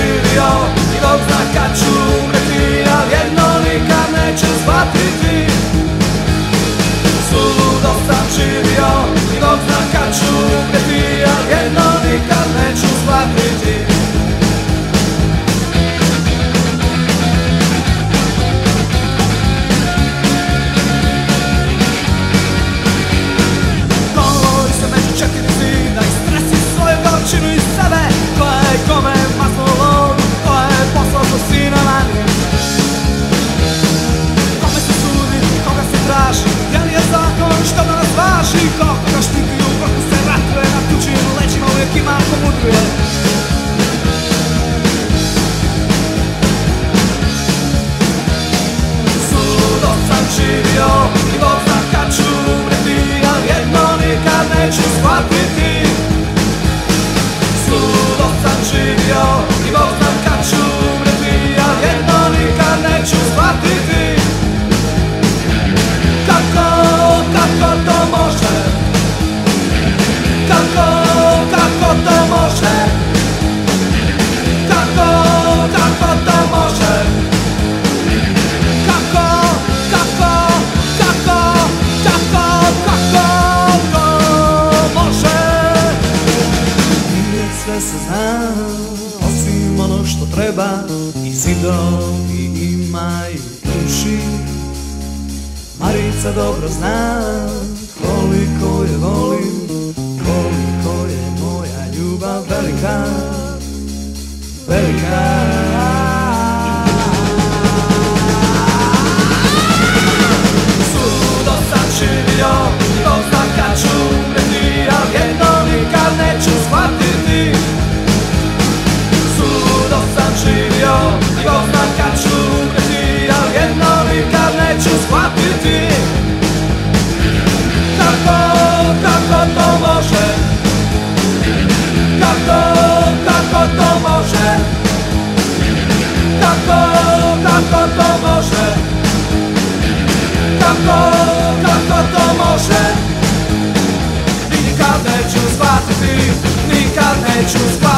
Cheerio, he loves like a cheerio neba i zidovi imaju uši Marica dobro zna koliko nikad neću spati